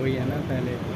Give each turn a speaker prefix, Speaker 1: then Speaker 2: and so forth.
Speaker 1: वही है ना पहले।